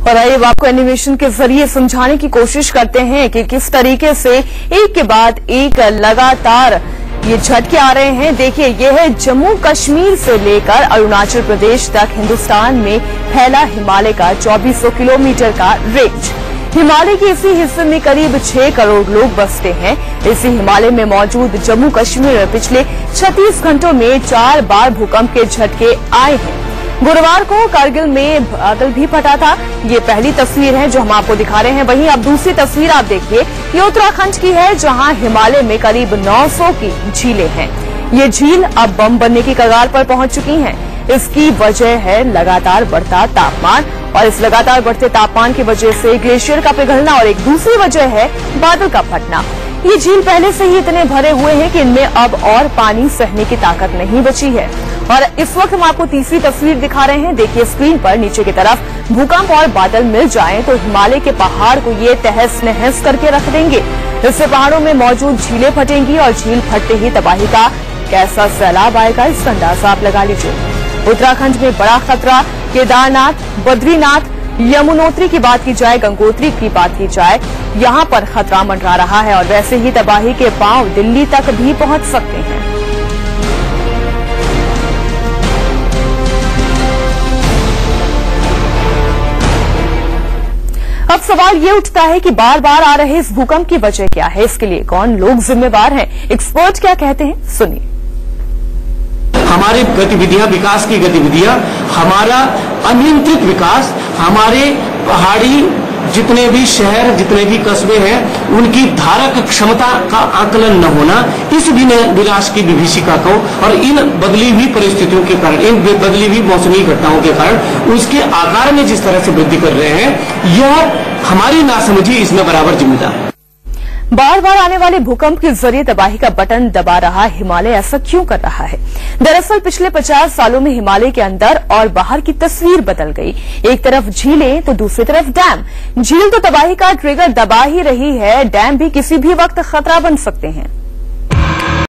और अब आपको एनिमेशन के ज़रिए समझाने की कोशिश करते हैं कि किस तरीके से एक के बाद एक लगातार ये झटके आ रहे हैं। देखिए ये है जम्मू कश्मीर से लेकर अरुणाचल प्रदेश तक हिंदुस्तान में फैला हिमालय का 2400 किलोमीटर का रेंज हिमालय के इसी हिस्से में करीब 6 करोड़ लोग बसते हैं। इसी हिमालय में मौजूद जम्मू कश्मीर में पिछले 36 घंटों में चार बार भूकंप के झटके आए हैं। गुरुवार को कारगिल में बादल भी फटा था। ये पहली तस्वीर है जो हम आपको दिखा रहे हैं। वहीं अब दूसरी तस्वीर आप देखिए। ये उत्तराखंड की है, जहाँ हिमालय में करीब 900 की झीलें हैं। ये झील अब बम बनने की कगार पर पहुँच चुकी हैं। इसकी वजह है लगातार बढ़ता तापमान और इस लगातार बढ़ते तापमान की वजह से ग्लेशियर का पिघलना और एक दूसरी वजह है बादल का फटना। ये झील पहले से ही इतने भरे हुए हैं कि इनमें अब और पानी सहने की ताकत नहीं बची है। और इस वक्त हम आपको तीसरी तस्वीर दिखा रहे हैं। देखिए, स्क्रीन पर नीचे की तरफ़ भूकंप और बादल मिल जाएँ तो हिमालय के पहाड़ को ये तहस नहस करके रख देंगे। इससे पहाड़ों में मौजूद झीलें फटेंगी और झील फटते ही तबाही का कैसा सैलाब आएगा इसका अंदाज़ा आप लगा लीजिए। उत्तराखंड में बड़ा खतरा, केदारनाथ, बद्रीनाथ, यमुनोत्री की बात की जाए, गंगोत्री की बात की जाए, यहाँ पर खतरा मंडरा रहा है और वैसे ही तबाही के पाँव दिल्ली तक भी पहुँच सकते हैं। सवाल ये उठता है कि बार बार आ रहे इस भूकंप की वजह क्या है? इसके लिए कौन लोग जिम्मेवार हैं? एक्सपर्ट क्या कहते हैं? सुनिए। हमारी गतिविधियाँ, विकास की गतिविधियाँ, हमारा अनियंत्रित विकास, हमारे पहाड़ी जितने भी शहर, जितने भी कस्बे हैं, उनकी धारक क्षमता का आकलन न होना, इस विनय विनाश की विभीषिका को और इन बदली हुई परिस्थितियों के कारण, इन बदली हुई मौसमी घटनाओं के कारण, उसके आकार में जिस तरह से वृद्धि कर रहे हैं, यह हमारी नासमझी इसमें बराबर जिम्मेदार है। बार बार आने वाले भूकंप के ज़रिए तबाही का बटन दबा रहा हिमालय, ऐसा क्यों कर रहा है? दरअसल पिछले 50 सालों में हिमालय के अंदर और बाहर की तस्वीर बदल गई। एक तरफ़ झीलें तो दूसरी तरफ़ डैम। झील तो तबाही का ट्रिगर दबा ही रही है। डैम भी किसी भी वक्त खतरा बन सकते हैं।